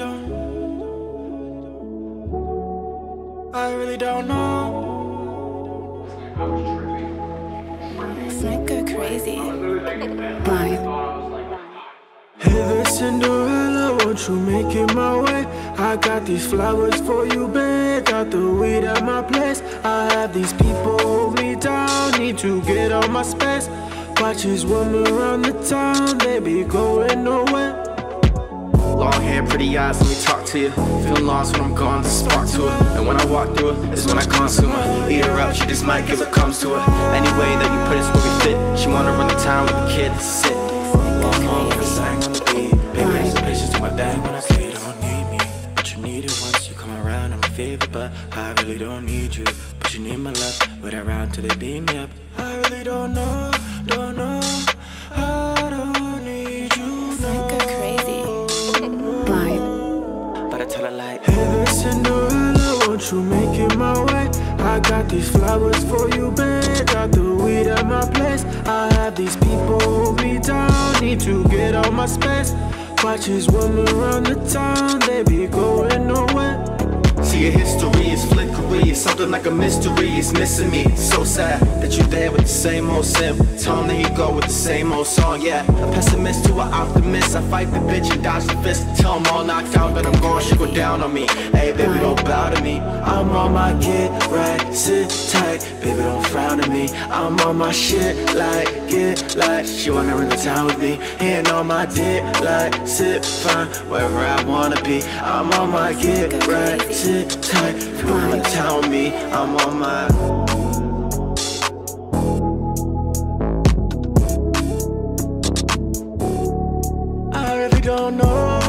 don't. I really don't know. It's go crazy. Bye. Hey there, Cinderella, won't you make it my way? I got these flowers for you, babe. Got the weed at my place. I have these people hold me down. Need to get all my space. Watch this woman around the town, they be going nowhere. Long hair, pretty eyes, let me talk to you. Feeling lost when I'm gone, the spark to her. And when I walk through her, is when I consume her. Eat her up, she just might give it comes to her. Any way that you put it's where we fit. She wanna run the town with the kid, this is it. One more for sang on the beat. Baby, there's a patience to my bag when I say you don't need me. But you need it once you come around, I'm a favorite, but I really don't need you. But you need my love, wait around till they beam me up. I really don't know, don't know. Won't you make it my way? I got these flowers for you, babe. Got the weed at my place. I have these people hold me down. Need to get out my space. Watch this woman around the town, they be flickery, like a mystery, it's missing me. So sad that you're there with the same old sim. Tell him that you go with the same old song, yeah. A pessimist to an optimist, I fight the bitch and dodge the fist. Tell him all knocked out, but I'm gone, she go down on me. Hey, baby, don't bow to me. I'm on my get right, sit tight, baby, don't frown at me. I'm on my shit like, get like, she wanna run the town with me. Hand on my dick like, sit fine, wherever I wanna be. I'm on my get right, sit tight, you with me. I'm on my. I really don't know